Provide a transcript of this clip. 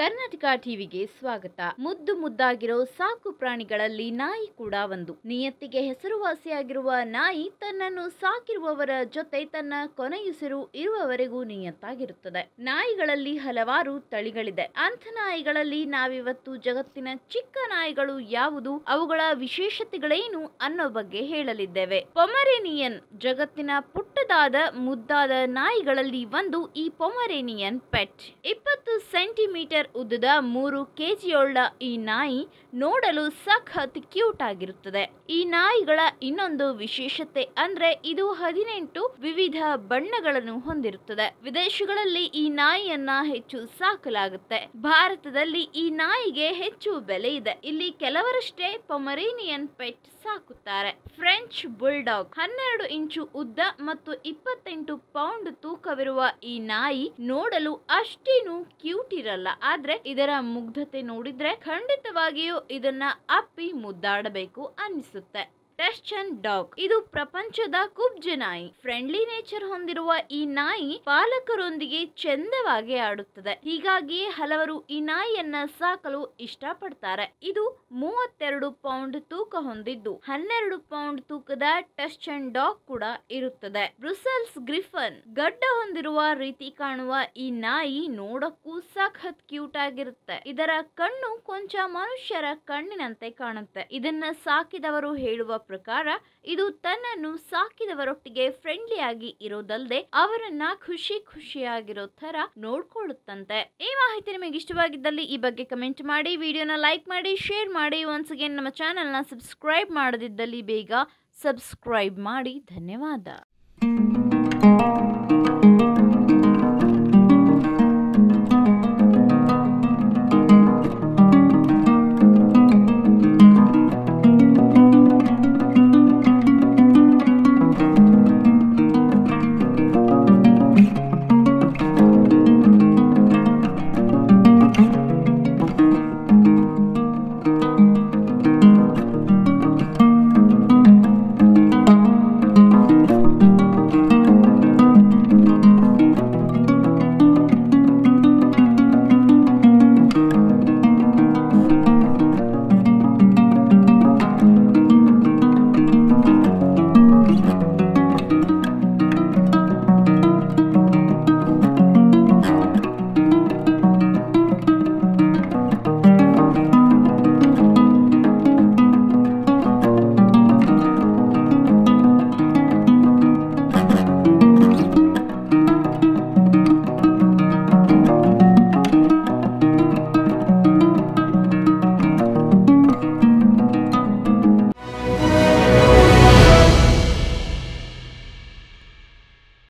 ಕರ್ನಾಟಕ ಟಿವಿಗೆ ಸ್ವಾಗತ. ಮುದ್ದು ಮುದ್ದಾಗಿರೋ ಸಾಕು ಪ್ರಾಣಿಗಳಲ್ಲಿ ನಾಯಿ ಕೂಡ ಒಂದು. ನಿಯತ್ತಿಗೆ ಹೆಸರುವಾಸಿಯಾಗಿರುವ ನಾಯಿ ತನ್ನನ್ನು ಸಾಕಿರುವವರ ಜೊತೆ ತನ್ನ ಕೊನೆಯುಸಿರು ಇರುವವರೆಗೂ ನಿಯತ್ತಾಗಿರುತ್ತದೆ. ನಾಯಿಗಳಲ್ಲಿ ಹಲವಾರು ತಳಿಗಳಿದೆ. ಅಂಥ ನಾಯಿಗಳಲ್ಲಿ ನಾವಿವತ್ತು ಜಗತ್ತಿನ ಚಿಕ್ಕ ನಾಯಿಗಳು ಯಾವುದು? ಅವುಗಳ ವಿಶೇಷತೆಗಳೇನು ಅನ್ನೋ ಬಗ್ಗೆ ಹೇಳಲಿದ್ದೇವೆ. ಪೊಮರೇನಿಯನ್ ಜಗತ್ತಿನ ಪುಟ್ಟದಾದ ಮುದ್ದಾದ ನಾಯಿಗಳಲ್ಲಿ ಒಂದು ಈ ಪೊಮರೇನಿಯನ್ ಪೆಟ್. ಇಪ್ಪತ್ತು ಸೆಂಟಿಮೀಟರ್ ಉದ್ದದ ಮೂರು ಕೆಜಿಯುಳ್ಳ ಈ ನಾಯಿ ನೋಡಲು ಸಖತ್ ಕ್ಯೂಟ್ ಆಗಿರುತ್ತದೆ. ಈ ನಾಯಿಗಳ ಇನ್ನೊಂದು ವಿಶೇಷತೆ ಅಂದ್ರೆ ಇದು ಹದಿನೆಂಟು ವಿವಿಧ ಬಣ್ಣಗಳನ್ನು ಹೊಂದಿರುತ್ತದೆ. ವಿದೇಶಗಳಲ್ಲಿ ಈ ನಾಯಿಯನ್ನ ಹೆಚ್ಚು ಸಾಕಲಾಗುತ್ತೆ. ಭಾರತದಲ್ಲಿ ಈ ನಾಯಿಗೆ ಹೆಚ್ಚು ಬೆಲೆ ಇದೆ. ಇಲ್ಲಿ ಕೆಲವರಷ್ಟೇ ಪೊಮರೇನಿಯನ್ ಪೆಟ್ ಸಾಕುತ್ತಾರೆ. ಫ್ರೆಂಚ್ ಬುಲ್ಡಾಗ್ ಹನ್ನೆರಡು ಇಂಚು ಉದ್ದ ಮತ್ತು ಇಪ್ಪತ್ತೆಂಟು ಪೌಂಡ್ ತೂಕವಿರುವ ಈ ನಾಯಿ ನೋಡಲು ಅಷ್ಟೇನು ಕ್ಯೂಟ್ ಇರಲ್ಲ. ಆದ್ರೆ ಇದರ ಮುಗ್ಧತೆ ನೋಡಿದ್ರೆ ಖಂಡಿತವಾಗಿಯೂ ಇದನ್ನ ಅಪ್ಪಿ ಮುದ್ದಾಡಬೇಕು ಅನಿಸುತ್ತೆ ಟೆಸ್ಟನ್ ಡಾಗ್ ಇದು ಪ್ರಪಂಚದ ಕುಬ್ಜ ನಾಯಿ ಫ್ರೆಂಡ್ಲಿ ನೇಚರ್ ಹೊಂದಿರುವ ಈ ನಾಯಿ ಪಾಲಕರೊಂದಿಗೆ ಚಂದವಾಗಿ ಆಡುತ್ತದೆ. ಹೀಗಾಗಿ ಹಲವರು ಈ ನಾಯಿಯನ್ನ ಸಾಕಲು ಇಷ್ಟಪಡ್ತಾರೆ. ಇದು ಮೂವತ್ತೆರಡು ಪೌಂಡ್ ತೂಕ ಹೊಂದಿದ್ದು, ಹನ್ನೆರಡು ಪೌಂಡ್ ತೂಕದ ಟೆಸ್ಟನ್ ಡಾಗ್ ಕೂಡ ಇರುತ್ತದೆ. ಬ್ರುಸೆಲ್ಸ್ ಗ್ರಿಫನ್ ಗಡ್ಡ ಹೊಂದಿರುವ ರೀತಿ ಕಾಣುವ ಈ ನಾಯಿ ನೋಡಕ್ಕೂ ಸಖತ್ ಕ್ಯೂಟ್ ಆಗಿರುತ್ತೆ. ಇದರ ಕಣ್ಣು ಕೊಂಚ ಮನುಷ್ಯರ ಕಣ್ಣಿನಂತೆ ಕಾಣುತ್ತೆ. ಇದನ್ನ ಸಾಕಿದವರು ಹೇಳುವ ಪ್ರಕಾರ ಇದು ತನ್ನನ್ನು ಸಾಕಿದವರೊಟ್ಟಿಗೆ ಫ್ರೆಂಡ್ಲಿ ಆಗಿ ಇರೋದಲ್ಲದೆ ಅವರನ್ನ ಖುಷಿ ಖುಷಿಯಾಗಿರೋ ತರ ನೋಡ್ಕೊಳ್ಳುತ್ತಂತೆ. ಈ ಮಾಹಿತಿ ನಿಮಗೆ ಇಷ್ಟವಾಗಿದ್ದಲ್ಲಿ ಈ ಬಗ್ಗೆ ಕಮೆಂಟ್ ಮಾಡಿ ವಿಡಿಯೋನ ಲೈಕ್ ಮಾಡಿ ಶೇರ್ ಮಾಡಿ. ಒನ್ಸ್ ಅಗೇನ್ ನಮ್ಮ ಚಾನೆಲ್ನ ಸಬ್ಸ್ಕ್ರೈಬ್ ಮಾಡದಿದ್ದಲ್ಲಿ ಬೇಗ ಸಬ್ಸ್ಕ್ರೈಬ್ ಮಾಡಿ. ಧನ್ಯವಾದ.